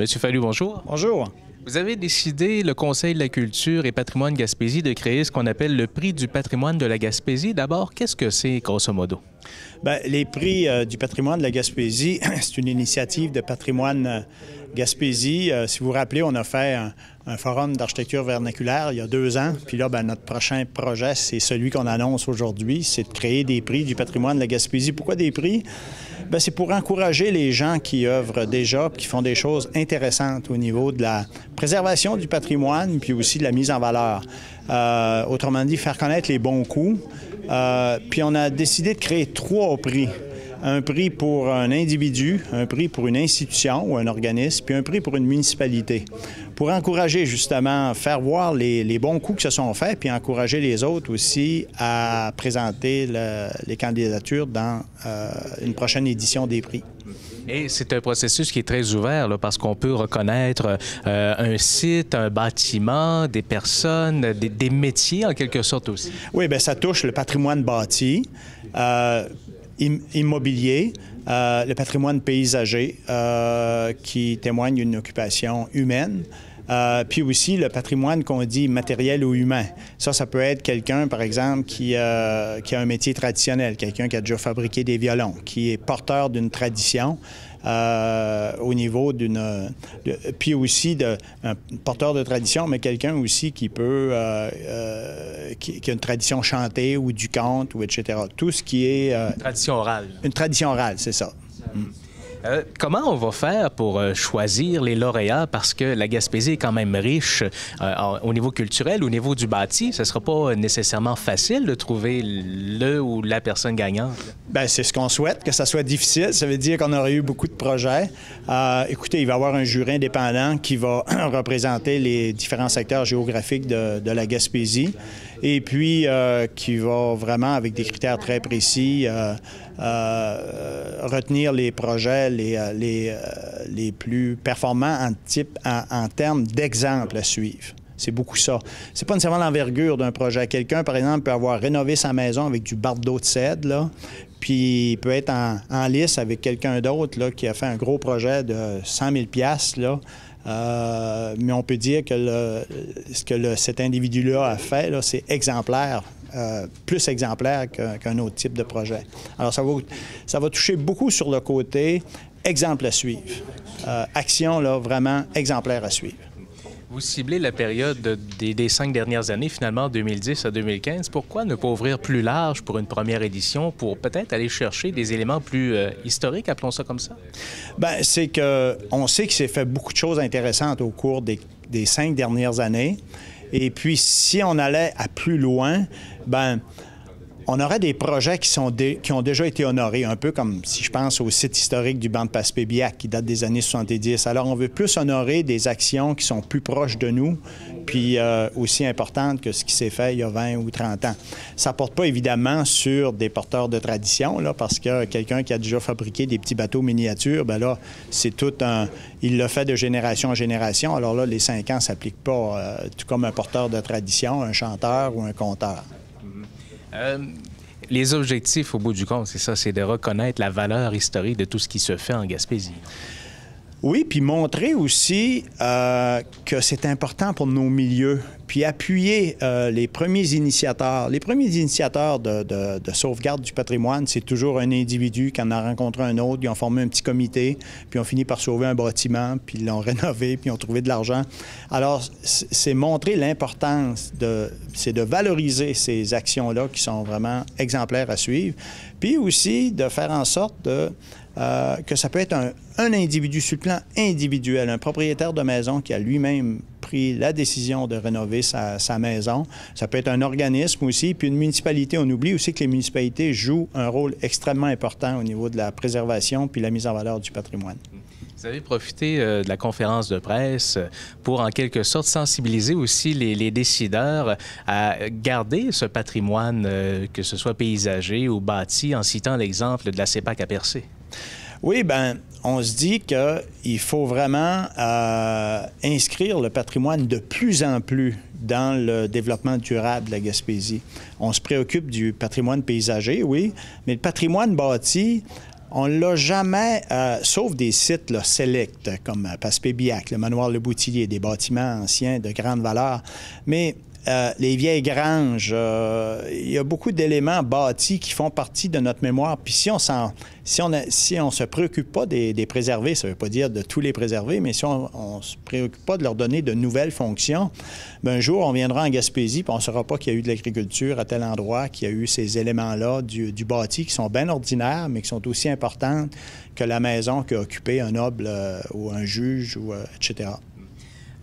Monsieur Fallu, bonjour. Bonjour. Vous avez décidé, le Conseil de la culture et patrimoine Gaspésie, de créer ce qu'on appelle le prix du patrimoine de la Gaspésie. D'abord, qu'est-ce que c'est, grosso modo? Bien, les prix euh, du patrimoine de la Gaspésie, c'est une initiative de patrimoine euh, Gaspésie. Euh, si vous vous rappelez, on a fait un, forum d'architecture vernaculaire il y a deux ans. Puis là, bien, notre prochain projet, c'est celui qu'on annonce aujourd'hui, c'est de créer des prix du patrimoine de la Gaspésie. Pourquoi des prix? Bien, c'est pour encourager les gens qui œuvrent déjà, qui font des choses intéressantes au niveau de la préservation du patrimoine, puis aussi de la mise en valeur. Euh, autrement dit, faire connaître les bons coups. Euh, puis on a décidé de créer trois prix un prix pour un individu, un prix pour une institution ou un organisme, puis un prix pour une municipalité. Pour encourager justement, faire voir les, bons coups qui se sont faits, puis encourager les autres aussi à présenter les candidatures dans euh, une prochaine édition des prix. Et c'est un processus qui est très ouvert parce qu'on peut reconnaître euh, un site, un bâtiment, des personnes, des, métiers en quelque sorte aussi. Oui, bien ça touche le patrimoine bâti. Euh, immobilier, euh, le patrimoine paysager qui témoigne d'une occupation humaine. Euh, puis aussi le patrimoine qu'on dit matériel ou humain. Ça, ça peut être quelqu'un, par exemple, qui, qui a un métier traditionnel, quelqu'un qui a déjà fabriqué des violons, qui est porteur d'une tradition. Euh, au niveau d'une... Puis aussi de, un porteur de tradition, mais quelqu'un aussi qui peut... Euh, euh, qui, a une tradition chantée ou du conte, ou etc. Tout ce qui est... Une tradition orale. Une tradition orale, c'est ça. Euh, comment on va faire pour euh, choisir les lauréats? Parce que la Gaspésie est quand même riche euh, au niveau culturel, au niveau du bâti. Ce ne sera pas nécessairement facile de trouver le ou la personne gagnante. Bien, c'est ce qu'on souhaite, que ça soit difficile. Ça veut dire qu'on aurait eu beaucoup de projets. écoutez, il va y avoir un jury indépendant qui va représenter les différents secteurs géographiques de, de la Gaspésie et puis qui va vraiment, avec des critères très précis, euh, retenir les projets les, euh, les, euh, les plus performants en, type, en, termes d'exemples à suivre. C'est beaucoup ça. C'est pas nécessairement l'envergure d'un projet. Quelqu'un, par exemple, peut avoir rénové sa maison avec du bardeau de cèdre, là, puis il peut être en, lice avec quelqu'un d'autre qui a fait un gros projet de 100 000 là. Euh, mais on peut dire que le, ce que le, cet individu-là a fait, c'est exemplaire euh, plus exemplaire qu'un autre type de projet. Alors, ça va, ça va toucher beaucoup sur le côté exemple à suivre. Euh, action, là, vraiment exemplaire à suivre. Vous ciblez la période des, cinq dernières années, finalement 2010 à 2015. Pourquoi ne pas ouvrir plus large pour une première édition, pour peut-être aller chercher des éléments plus euh, historiques, appelons ça comme ça? Bien, c'est que on sait qu'il s'est fait beaucoup de choses intéressantes au cours des, des cinq dernières années. Et puis, si on allait à plus loin, ben on aurait des projets qui, sont qui ont déjà été honorés, un peu comme si je pense au site historique du banc de Passepébiac qui date des années 70. Alors, on veut plus honorer des actions qui sont plus proches de nous, puis euh, aussi importantes que ce qui s'est fait il y a 20 ou 30 ans. Ça porte pas évidemment sur des porteurs de tradition, là, parce que quelqu'un qui a déjà fabriqué des petits bateaux miniatures, ben là, c'est tout un... Il le fait de génération en génération. Alors là, les cinq ans ne s'appliquent pas, euh, tout comme un porteur de tradition, un chanteur ou un conteur. Euh, les objectifs, au bout du compte, c'est ça, c'est de reconnaître la valeur historique de tout ce qui se fait en Gaspésie. Oui, puis montrer aussi euh, que c'est important pour nos milieux, puis appuyer euh, les premiers initiateurs. Les premiers initiateurs de, sauvegarde du patrimoine, c'est toujours un individu qui en a rencontré un autre, ils ont formé un petit comité, puis ont fini par sauver un bâtiment, puis ils l'ont rénové, puis ont trouvé de l'argent. Alors, c'est montrer l'importance de, c'est de valoriser ces actions-là qui sont vraiment exemplaires à suivre, puis aussi de faire en sorte de euh, que ça peut être un, individu sur le plan individuel, un propriétaire de maison qui a lui-même pris la décision de rénover sa, maison. Ça peut être un organisme aussi, puis une municipalité. On oublie aussi que les municipalités jouent un rôle extrêmement important au niveau de la préservation puis la mise en valeur du patrimoine. Vous avez profité euh, de la conférence de presse pour, en quelque sorte, sensibiliser aussi les, décideurs à garder ce patrimoine, euh, que ce soit paysager ou bâti, en citant l'exemple de la CEPAC à Percé. Oui, ben, on se dit qu'il faut vraiment euh, inscrire le patrimoine de plus en plus dans le développement durable de la Gaspésie. On se préoccupe du patrimoine paysager, oui, mais le patrimoine bâti, On ne l'a jamais, euh, sauf des sites là, select comme Passepébiac, le manoir Le Boutillier, des bâtiments anciens de grande valeur. Euh, les vieilles granges, euh, il y a beaucoup d'éléments bâtis qui font partie de notre mémoire. Puis si on si on si on se préoccupe pas des, préserver, ça ne veut pas dire de tous les préserver, mais si on, ne se préoccupe pas de leur donner de nouvelles fonctions, ben, un jour on viendra en Gaspésie puis on ne saura pas qu'il y a eu de l'agriculture à tel endroit, qu'il y a eu ces éléments-là du, bâti qui sont bien ordinaires, mais qui sont aussi importants que la maison qu'a occupé un noble euh, ou un juge, ou, etc.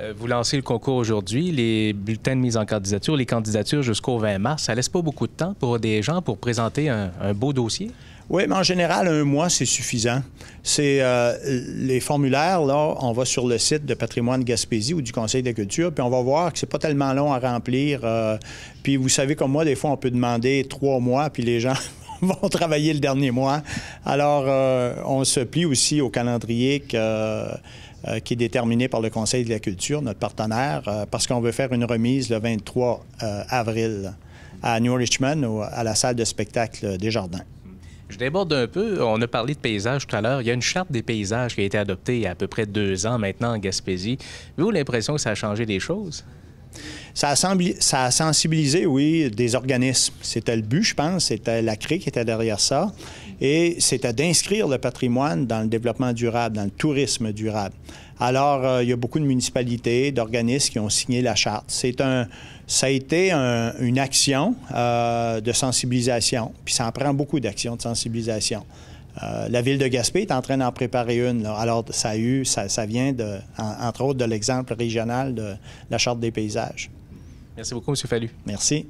Euh, vous lancez le concours aujourd'hui, les bulletins de mise en candidature, les candidatures jusqu'au 20 mars. Ça laisse pas beaucoup de temps pour des gens pour présenter un, beau dossier? Oui, mais en général, un mois, c'est suffisant. C'est euh, les formulaires, là, on va sur le site de Patrimoine Gaspésie ou du Conseil de culture, puis on va voir que c'est pas tellement long à remplir. Euh, puis vous savez, comme moi, des fois, on peut demander trois mois, puis les gens vont travailler le dernier mois. Alors, on se plie aussi au calendrier que qui est déterminé par le Conseil de la culture, notre partenaire, euh, parce qu'on veut faire une remise le 23 euh, avril à New Richmond, ou à la salle de spectacle des Jardins. Je déborde un peu. On a parlé de paysages tout à l'heure. Il y a une charte des paysages qui a été adoptée il y a à peu près deux ans maintenant en Gaspésie. Avez-vous l'impression que ça a changé des choses? Ça a, sensibilisé, oui, des organismes. C'était le but, je pense. C'était la CRI qui était derrière ça. Et c'était d'inscrire le patrimoine dans le développement durable, dans le tourisme durable. Alors, euh, il y a beaucoup de municipalités, d'organismes qui ont signé la charte. C'est un, ça a été une action euh, de sensibilisation. Puis ça en prend beaucoup d'actions de sensibilisation. Euh, la ville de Gaspé est en train d'en préparer une. Alors, ça, a eu, ça, vient, de, entre autres, de l'exemple régional de la Charte des paysages. Merci beaucoup, M. Fallu. Merci.